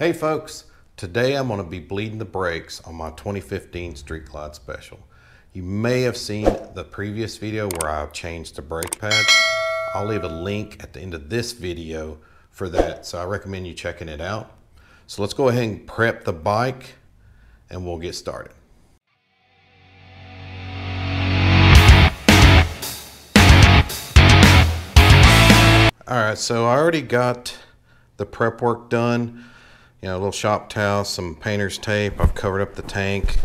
Hey folks, today I'm going to be bleeding the brakes on my 2015 Street Glide Special. You may have seen the previous video where I've changed the brake pads. I'll leave a link at the end of this video for that, so I recommend you checking it out. So let's go ahead and prep the bike and we'll get started. All right, so I already got the prep work done you know, a little shop towel, some painter's tape. I've covered up the tank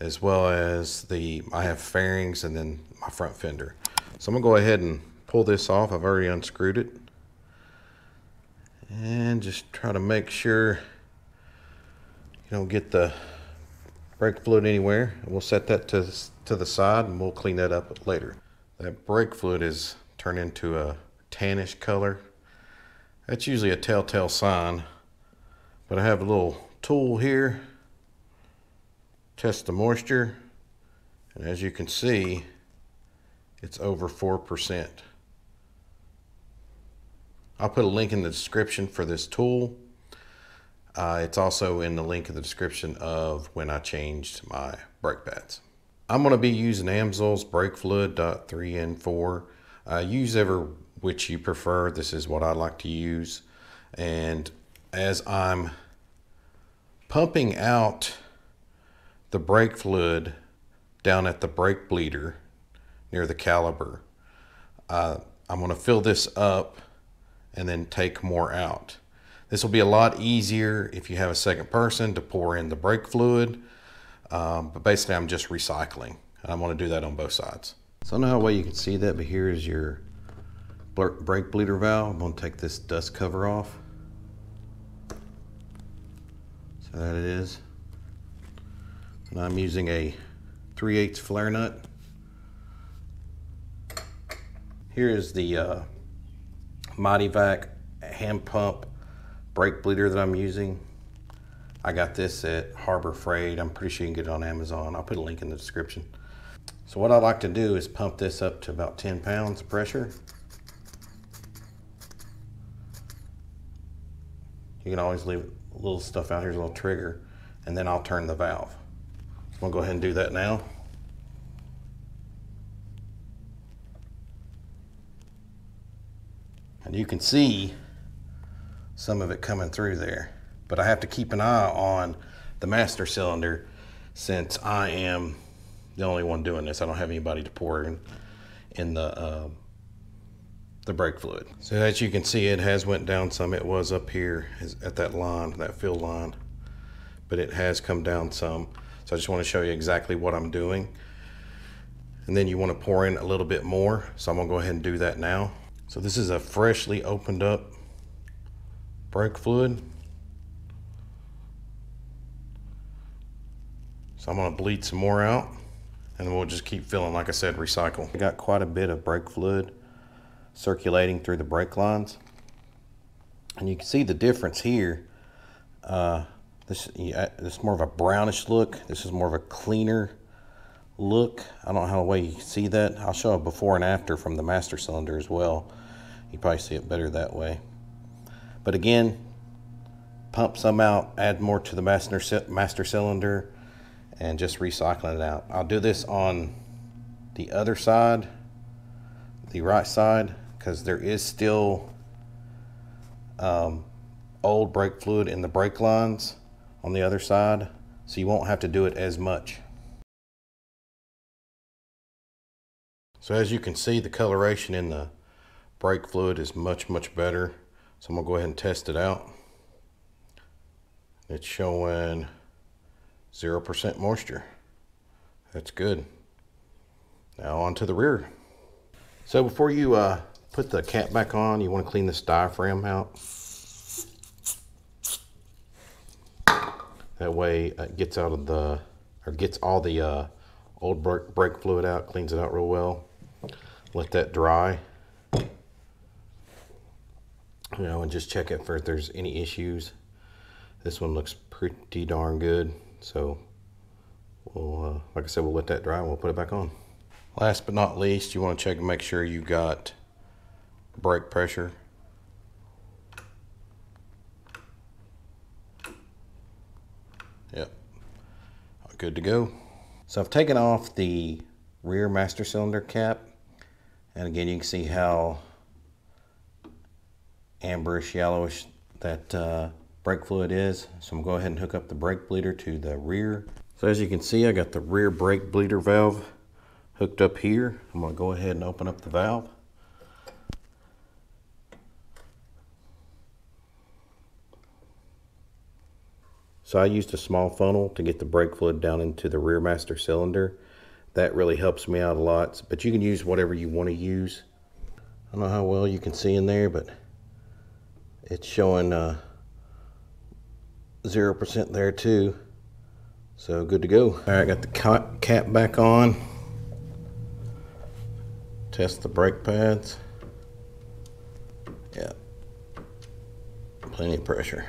as well as the, I have fairings and then my front fender. So I'm gonna go ahead and pull this off. I've already unscrewed it. And just try to make sure you don't get the brake fluid anywhere. We'll set that to, to the side and we'll clean that up later. That brake fluid is turned into a tannish color. That's usually a telltale sign but I have a little tool here, test the moisture, and as you can see, it's over 4%. I'll put a link in the description for this tool. Uh, it's also in the link in the description of when I changed my brake pads. I'm going to be using Amsoil's brake fluid dot 3 and 4. Uh, use ever which you prefer. This is what I like to use. And as I'm pumping out the brake fluid down at the brake bleeder near the caliper. Uh, I'm going to fill this up and then take more out. This will be a lot easier if you have a second person to pour in the brake fluid, um, but basically I'm just recycling. And I want to do that on both sides. So I don't know how well you can see that, but here is your brake bleeder valve. I'm going to take this dust cover off. So that it is. And I'm using a 3 8 flare nut. Here is the uh, Mityvac hand pump brake bleeder that I'm using. I got this at Harbor Freight. I'm pretty sure you can get it on Amazon. I'll put a link in the description. So what I like to do is pump this up to about 10 pounds of pressure. You can always leave little stuff out. Here's a little trigger, and then I'll turn the valve. I'm gonna go ahead and do that now. And you can see some of it coming through there. But I have to keep an eye on the master cylinder since I am the only one doing this. I don't have anybody to pour in, in the uh, the brake fluid. So as you can see, it has went down some. It was up here at that line, that fill line, but it has come down some. So I just want to show you exactly what I'm doing. And then you want to pour in a little bit more. So I'm gonna go ahead and do that now. So this is a freshly opened up brake fluid. So I'm gonna bleed some more out and we'll just keep filling, like I said, recycle. I got quite a bit of brake fluid circulating through the brake lines. And you can see the difference here. Uh, this, yeah, this is more of a brownish look. This is more of a cleaner look. I don't know how well you can see that. I'll show a before and after from the master cylinder as well. You probably see it better that way. But again, pump some out, add more to the master, master cylinder, and just recycling it out. I'll do this on the other side, the right side, because there is still um, old brake fluid in the brake lines on the other side, so you won't have to do it as much. So as you can see, the coloration in the brake fluid is much, much better. So I'm gonna go ahead and test it out. It's showing 0% moisture. That's good. Now on to the rear. So before you uh, put the cap back on, you want to clean this diaphragm out. That way it gets out of the, or gets all the uh, old brake, fluid out, cleans it out real well. Let that dry. You know, and just check it for if there's any issues. This one looks pretty darn good. So, we'll, uh, like I said, we'll let that dry and we'll put it back on. Last but not least, you want to check and make sure you got brake pressure. Yep, good to go. So I've taken off the rear master cylinder cap. And again, you can see how amberish yellowish that uh, brake fluid is. So I'm gonna go ahead and hook up the brake bleeder to the rear. So as you can see, I got the rear brake bleeder valve hooked up here. I'm gonna go ahead and open up the valve. So I used a small funnel to get the brake fluid down into the rear master cylinder. That really helps me out a lot, but you can use whatever you want to use. I don't know how well you can see in there, but it's showing 0% uh, there too. So good to go. All right, got the cap back on. Test the brake pads. Yeah, plenty of pressure.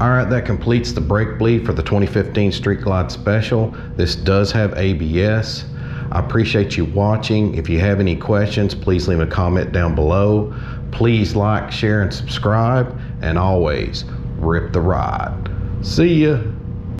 All right, that completes the brake bleed for the 2015 Street Glide Special. This does have ABS. I appreciate you watching. If you have any questions, please leave a comment down below. Please like, share, and subscribe. And always, rip the ride. See ya.